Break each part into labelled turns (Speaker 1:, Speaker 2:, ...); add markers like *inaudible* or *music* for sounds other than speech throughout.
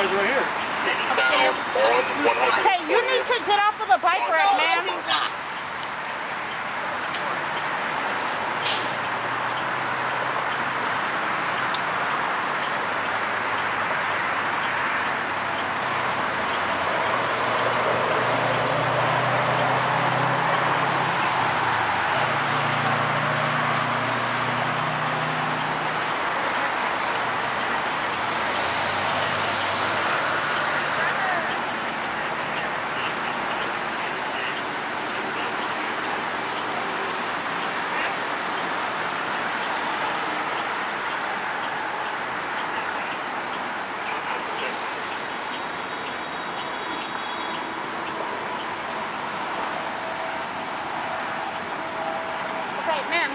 Speaker 1: supervisor.
Speaker 2: a supervisor right here.
Speaker 1: I'm standing up for the fucking supervisor.
Speaker 3: Hey, you need to get off of the bike rack,
Speaker 1: No, I
Speaker 3: ma'am.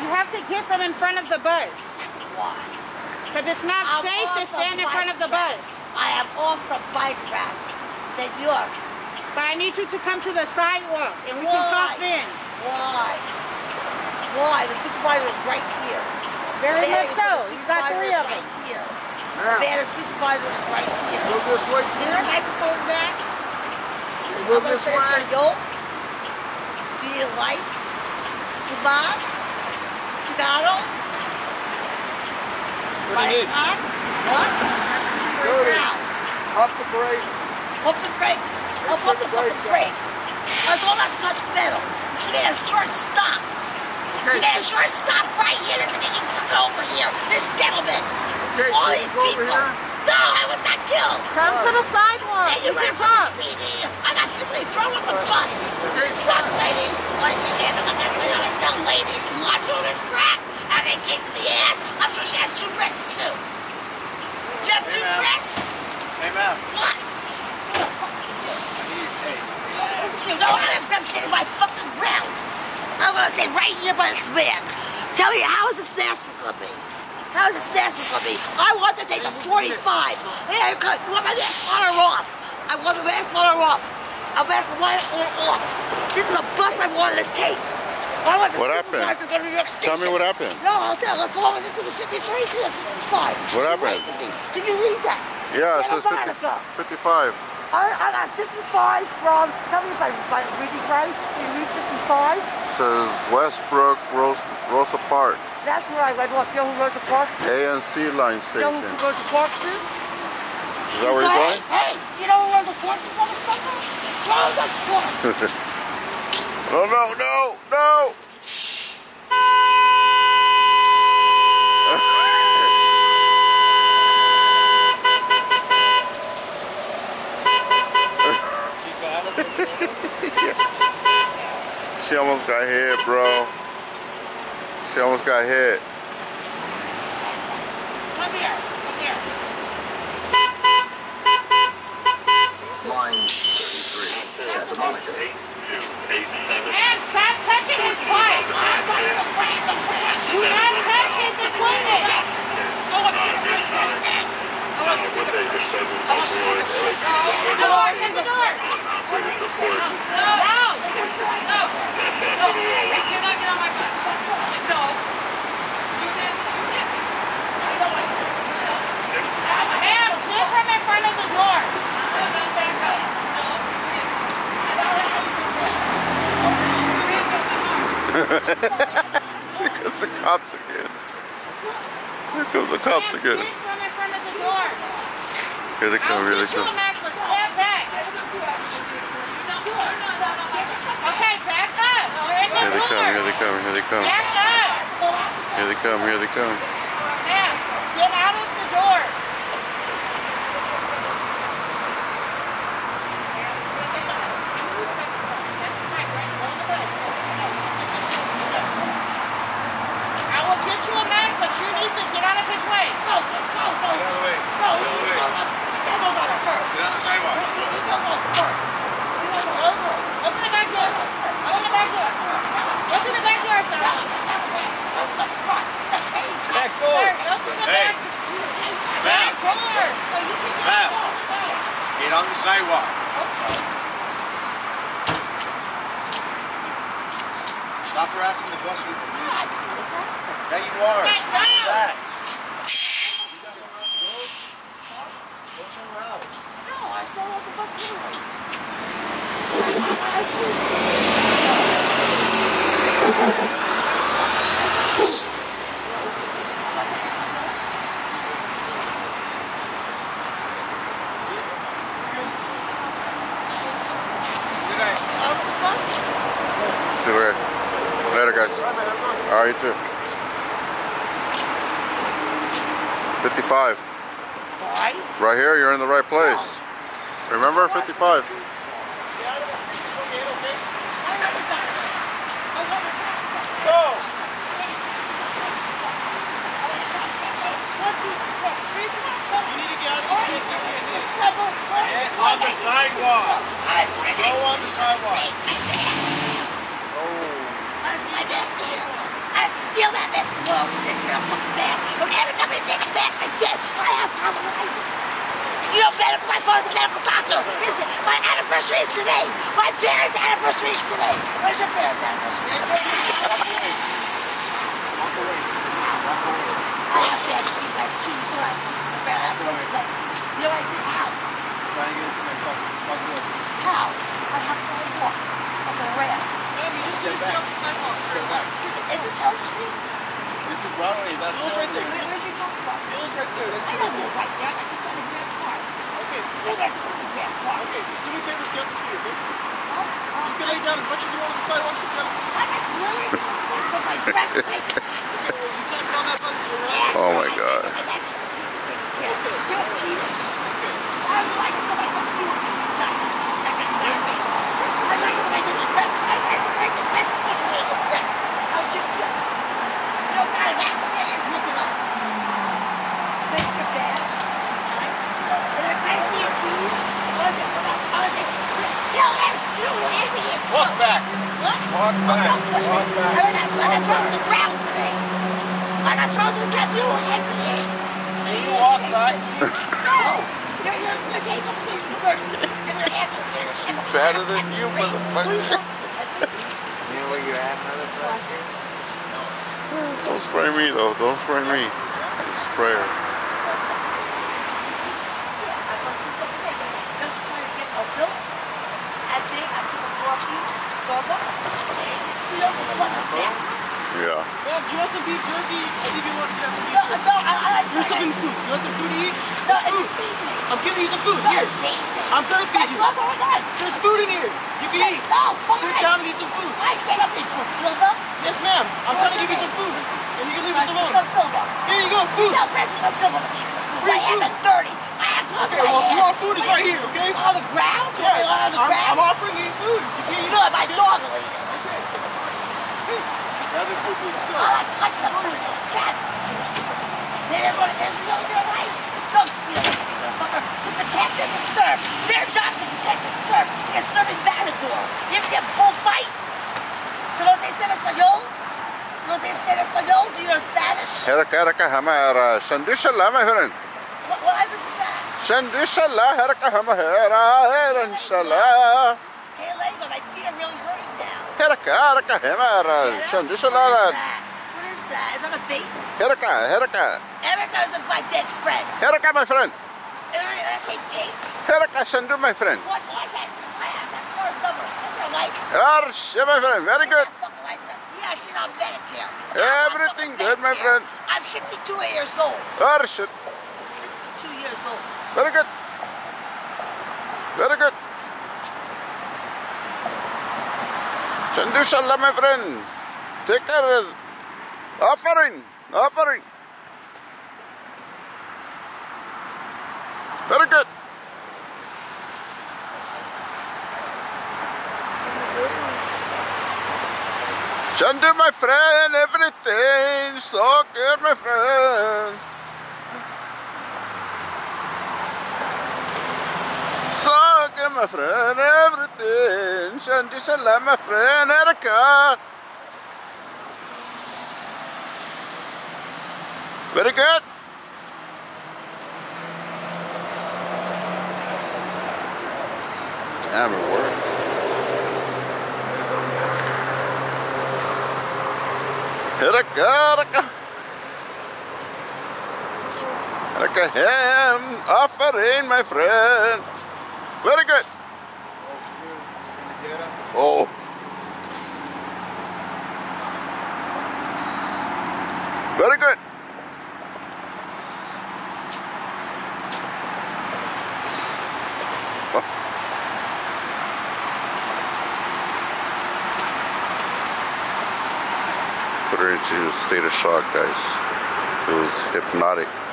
Speaker 3: You have to get from in front of the bus.
Speaker 1: Why?
Speaker 3: Because it's not
Speaker 1: I'm
Speaker 3: safe to stand in front of the bus.
Speaker 1: I am off the bike rack. Then you're.
Speaker 3: But I need you to come to the sidewalk and we can talk then.
Speaker 1: Why? Why? The supervisor is right here.
Speaker 3: Very
Speaker 1: There
Speaker 3: much so. You got three of them.
Speaker 1: Right here.
Speaker 4: Now,
Speaker 1: There, the supervisor is right here.
Speaker 4: go this way,
Speaker 1: Is there a
Speaker 4: please.
Speaker 1: microphone back?
Speaker 4: Go
Speaker 1: I'm gonna
Speaker 4: this way.
Speaker 1: Yo. You need a light? Kebab? Cigarro?
Speaker 2: What do you need?
Speaker 1: Huh? What?
Speaker 4: Jody.
Speaker 1: Right now.
Speaker 4: Up the brake.
Speaker 1: Pump the brake. Oh,
Speaker 4: Make
Speaker 1: the
Speaker 4: the
Speaker 1: fucking brake. I was all about to touch metal. She made a short stop.
Speaker 4: Okay,
Speaker 1: She made a short stop right here. There's a get you fucking over here. This gentleman.
Speaker 4: okay,
Speaker 1: all these
Speaker 4: you over
Speaker 1: people.
Speaker 4: here?
Speaker 1: No, I almost got killed.
Speaker 3: Come to the sidewalk.
Speaker 1: Hey,
Speaker 3: We
Speaker 1: you're
Speaker 3: can
Speaker 1: running from
Speaker 3: talk.
Speaker 1: speedy. I physically thrown off the bus. Young lady, like, yeah, look at this this young lady. She's watching all this crap. I get kicked in the ass. I'm sure she has two breasts too. You have two
Speaker 2: ma'am.
Speaker 1: breasts?
Speaker 2: Hey, ma'am.
Speaker 1: What? You know? I'm gonna sit in my fucking ground. I'm gonna sit right here by this man. Tell me, how is this master gonna be? How is this master gonna be? I want to take the 45. Hey, you you want my mask on or off? I want the mask on or off. I'm asking on or off. This is a bus I wanted to take. I want
Speaker 5: What happened?
Speaker 1: to go to New York Station.
Speaker 5: Tell me what happened.
Speaker 1: No, I'll tell. Let's go over to the 53 to the 55.
Speaker 5: What happened?
Speaker 1: Did you read that?
Speaker 5: Yeah, it says 50,
Speaker 1: Monica.
Speaker 5: 55.
Speaker 1: I, I got 55 from, tell me if I'm if I'm reading right, you read 55?
Speaker 5: says Willowbrook Rosa, Rosa Park.
Speaker 1: That's where I went off. You who Rosa Parks is?
Speaker 5: A and C line
Speaker 1: You
Speaker 5: station.
Speaker 1: who Rosa Parks is?
Speaker 5: That where you're going?
Speaker 1: Hey, hey, you know who Rosa Parks is, motherfucker? Rosa Parks!
Speaker 5: No, no, no, *laughs* no! She almost got hit, bro. She almost got hit.
Speaker 4: 933 Santa Monica.
Speaker 3: And stop touching his wife! I'm the plan! Do not touch *laughs*
Speaker 5: Here comes the cops again. Here comes the cops again.
Speaker 3: Get in front of the door.
Speaker 5: Here they come,
Speaker 3: I'll
Speaker 5: here they
Speaker 3: get you a
Speaker 5: come.
Speaker 3: match, but step back. Okay, back up. You're in the
Speaker 5: Here they come, here they come, here they come. Here they come, here they come.
Speaker 3: Ma'am, get out of Hey. Get
Speaker 1: on
Speaker 2: the sidewalk. Stop harassing the bus people. Yeah, you are. Relax.
Speaker 5: Later, guys. All right, you too. 55.
Speaker 1: Why?
Speaker 5: Right here, you're in the right place. Remember 55?
Speaker 3: Get out of the streets, forget, okay?
Speaker 1: I never done that. I never done that.
Speaker 3: Go!
Speaker 1: What piece is that? Three times.
Speaker 3: You need to get out of the streets. You can't do it.
Speaker 1: Seven. What?
Speaker 2: Get on the sidewalk. Go on the sidewalk.
Speaker 1: My there. I steal that best little sister fucking best. And every time I take a best again, I have compromises. You know than my father's a medical doctor. Listen, my anniversary is today. My parents' anniversary is today. Where's your parents' anniversary? I have bad feet like cheese, so I but I really like, you know what I did? How?
Speaker 2: Trying to get into my car. Fuck you.
Speaker 1: How? I have to walk. Like a rat.
Speaker 3: Man, you just need to stay off the sidewalk. Stay off the street.
Speaker 1: Is this Hill Street?
Speaker 2: This is Broadway. That's
Speaker 3: Bill's right there.
Speaker 1: Where, where'd you come from?
Speaker 3: Bill's right there. That's
Speaker 1: I don't know
Speaker 3: right
Speaker 1: right there. I can go to Grand Park.
Speaker 3: Okay, well,
Speaker 1: got some Grand Park.
Speaker 3: okay, just do me a favor, stay off the street, okay?
Speaker 1: Oh, oh,
Speaker 3: You can lay down as much as you want on the sidewalk, just stay off the street.
Speaker 1: I got really that's what my breast.
Speaker 3: You can't on that bus, you're right.
Speaker 5: Oh my God.
Speaker 1: Yeah, you're a penis. I would like somebody from you. I got like somebody from the breast. I like somebody from the breast. Such a little breast. How's your breast? You know, God, an accident is looking up. Place your badge. Right? And if I see your keys, I was like, I was like, tell him, you know who Henry is.
Speaker 2: Walk back.
Speaker 1: What?
Speaker 2: Walk
Speaker 1: Oh,
Speaker 2: back.
Speaker 1: don't push me.
Speaker 2: Walk back.
Speaker 1: I mean, I, I got thrown to the ground today. I got thrown to the ground. You know who Henry is.
Speaker 2: You walk back.
Speaker 1: No. You're, you're, you're up this emergency. And your hand was in the ship.
Speaker 5: Better than you, motherfucker.
Speaker 2: You know where you're at, motherfucker?
Speaker 5: Don't spray me, though. Don't spray me. Spray her.
Speaker 1: Just trying to get a milk. I took a coffee, Starbucks. You know what the fuck?
Speaker 5: Yeah.
Speaker 3: Ma'am, do you want some beef jerky? I'll give you one if you have some beef jerky.
Speaker 1: no, I, I like
Speaker 3: Here's something food. You want some food to eat?
Speaker 1: No,
Speaker 3: There's
Speaker 1: if you
Speaker 3: food.
Speaker 1: feed me.
Speaker 3: I'm giving you some food.
Speaker 1: No,
Speaker 3: Here.
Speaker 1: feed me.
Speaker 3: I'm gonna feed
Speaker 1: My
Speaker 3: you.
Speaker 1: gloves are on.
Speaker 3: There's food in here. You can eat.
Speaker 1: No, fine.
Speaker 3: Sit down and eat some food.
Speaker 1: I stayed up in for Silva.
Speaker 3: Yes, ma'am. I'm trying to give you some food. And you can leave us
Speaker 1: Francisco
Speaker 3: alone.
Speaker 1: Silva.
Speaker 3: Here you go, food.
Speaker 1: Tell Francisco Silva to feed me.
Speaker 3: Free
Speaker 1: My hands
Speaker 3: food.
Speaker 1: are dirty. I have gloves
Speaker 3: Okay,
Speaker 1: on my
Speaker 3: well, if you want food, is right here, okay?
Speaker 1: On the ground? You want
Speaker 3: Yeah,
Speaker 1: on the
Speaker 3: I'm,
Speaker 1: ground?
Speaker 3: I'm offering you food. You can eat
Speaker 1: Good,
Speaker 3: it.
Speaker 1: my dog will eat it.
Speaker 2: Another food.
Speaker 1: I'm the food. It's. They never go to Israel in their life. Don't steal it, motherfucker. To protect and to serve. Their job is to protect and serve. They're serving Matador. You ever see a bullfight? ¿Conoces en español? ¿Conoces en español? Do you know Spanish?
Speaker 5: Herka, herka, hamara. Shandisha la, my friend.
Speaker 1: What, what language is that?
Speaker 5: Shandisha la, herka, hamara. Inshallah.
Speaker 1: Hey, Layla, my feet are really hurting now.
Speaker 5: Herka, herka, hamara.
Speaker 1: Get up.
Speaker 5: Shandisha
Speaker 1: What is that? Is that? A vape?
Speaker 5: Herka, herka.
Speaker 1: Erica is my dead friend.
Speaker 5: Herka, my friend.
Speaker 1: Erica, I say tape.
Speaker 5: Herka, Shandu, my friend.
Speaker 1: What was that? I have that car's number. Is there a license?
Speaker 5: Arsh, yeah, my friend. Very good.
Speaker 1: That fucking license. Yeah, shit, I'm Medicare.
Speaker 5: Everything good, my friend.
Speaker 1: I'm 62 years old.
Speaker 5: Arsh.
Speaker 1: 62 years old.
Speaker 5: Very good. Very good. Shandusha la, my friend. Take care. Offering. Offering. Very good. Shandu, my friend, everything so good, my friend. So good, my friend, everything. Shandu, shalom, my friend, Erica. Very good. Damn, it worked. Raka, raka. Raka ham offering, my friend. Very good. Oh. Very good. Put her into a state of shock, guys. It was hypnotic.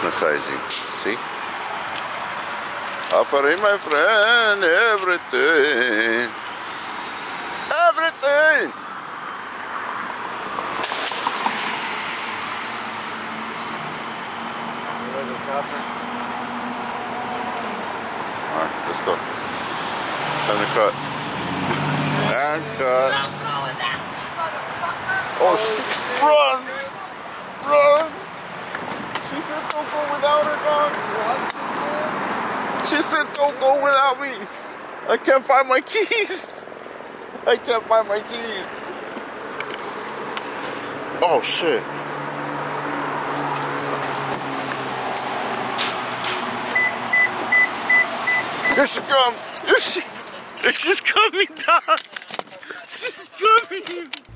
Speaker 5: Hypnotizing. See? Offering my friend everything. Everything!
Speaker 2: There's a chopper.
Speaker 5: Alright, let's go. Time to cut. And cut.
Speaker 1: Don't go without me, motherfucker.
Speaker 5: Oh, shit. Run! Run! Don't go without her, dog. She said don't go without me. I can't find my keys. I can't find my keys. Oh, shit. Here she comes. Here she, she's coming down. She's coming.